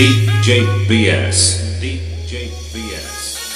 DJBS. DJBS.